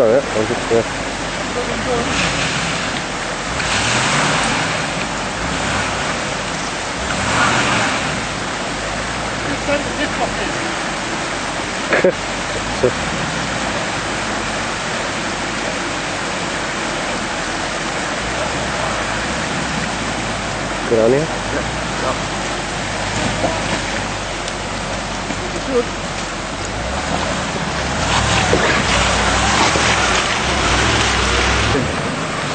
Sorry, I was just there. so, Good on you? Yeah. yeah. Good.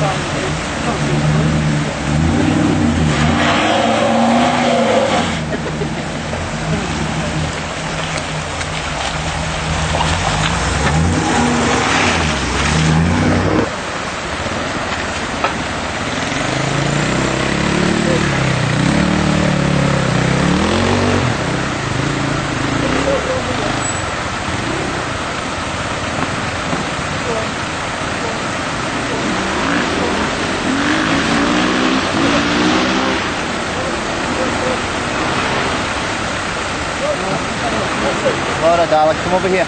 か。Laura, Dalek, come over here.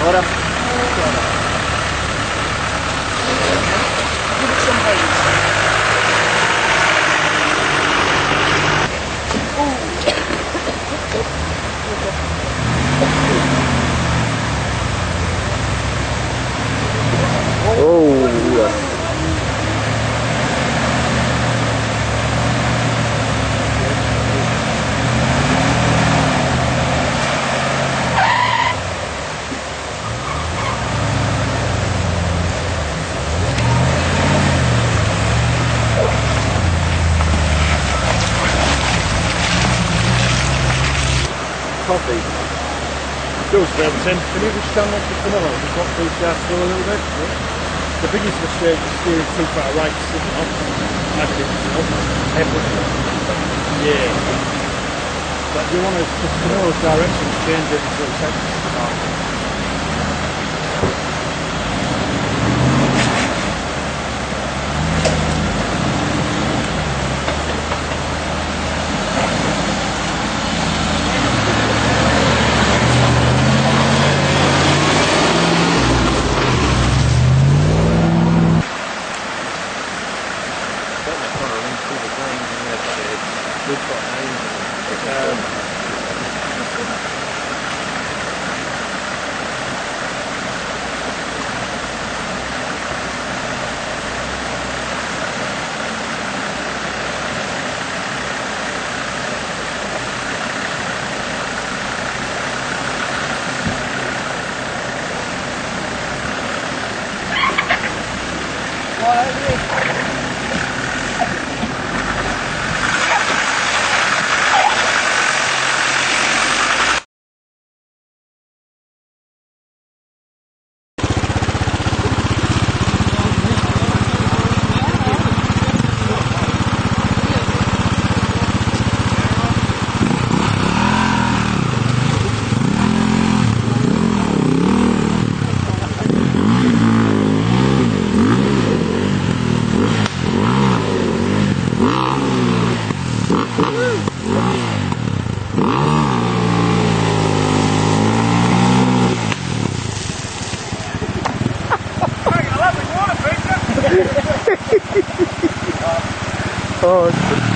Laura. Oh, coffee. Goes for everything. Can you just stand next to Camilla and just watch these guys go a little bit? The biggest mistake is steering too far right to signal. Maybe it's up. Everything. Yeah. But you want to, because Camilla's direction change every two seconds. Oh.